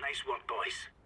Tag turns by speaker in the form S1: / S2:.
S1: Nice work, boys.